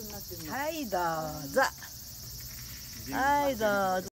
はいどうぞ。はいどうぞ。